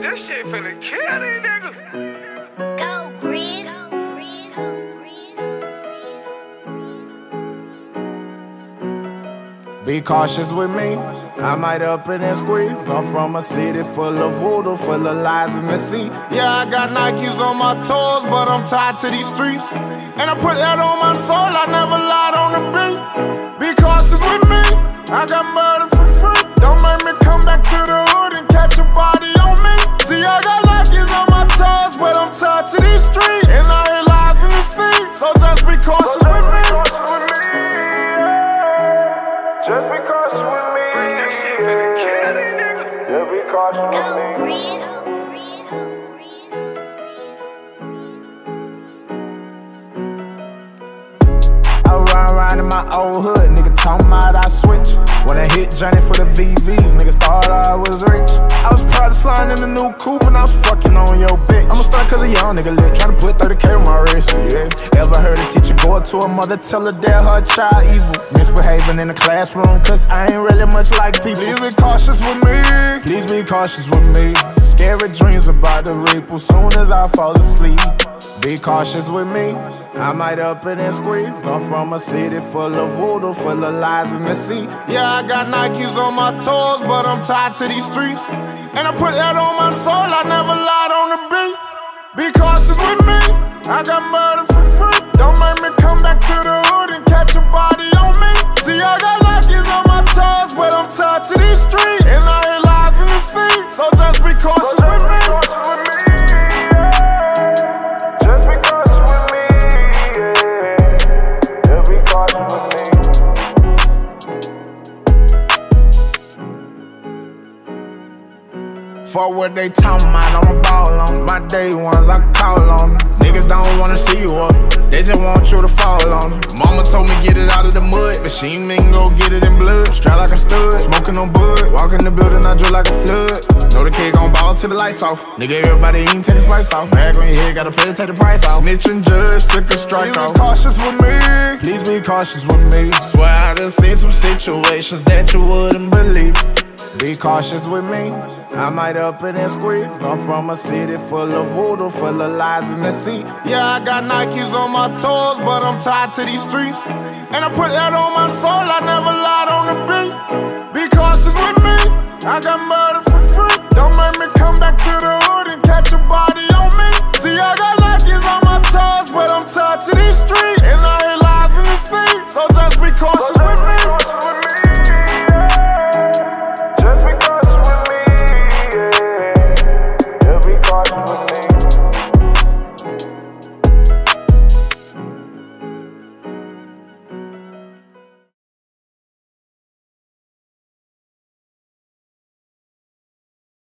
That shit finna kill these niggas. Go, Grizz. Be cautious with me. I might up it and squeeze. I'm from a city full of voodoo, full of lies in the sea. Yeah, I got Nikes on my toes, but I'm tied to these streets. And I put that on my soul, I never lied on the beat. Be cautious with me. I got murder Just be cautious with me. That shit finna kill these niggas. Just be cautious Go, with me. Grizz. I ride around in my old hood, nigga talking about I switch. When I hit Johnny for the VVs, niggas thought I was rich. I was proud of sliding in the new coupe and I was fucking on your bitch. I'ma start cause a young nigga lit, tryna put 30k to a mother, tell her that her child evil? Misbehaving in the classroom, cause I ain't really much like people. Please be cautious with me, please be cautious with me. Scary dreams about the reaper soon as I fall asleep. Be cautious with me. I might up it and squeeze. I'm from a city full of voodoo, full of lies in the sea. Yeah, I got Nikes on my toes, but I'm tied to these streets. And I put that on my soul, I never lied on the beat. Be cautious with me. I got murder For what they talking about, I'ma ball on My day ones, I call on them. Niggas don't wanna see you up, they just want you to fall on them. Mama told me get it out of the mud, but she ain't mean go get it in blood. Strap like a stud, smoking on bud. Walk in the building, I drill like a flood. Know the kid gon' ball till the lights off. Nigga, everybody eating till the slice off. Bag on your head, gotta pay to take the price off. Snitch and judge took a strike off. Be cautious with me, please be cautious with me. Swear I done seen some situations that you wouldn't believe. Be cautious with me. I might up it and squeeze. I'm from a city full of voodoo, full of lies in the sea. Yeah, I got Nikes on my toes, but I'm tied to these streets. And I put that on my soul, I never lied on the beat. Be cautious with me. I got murder. Don't make me come back to the hood and catch a body on me. See, I got Nikes on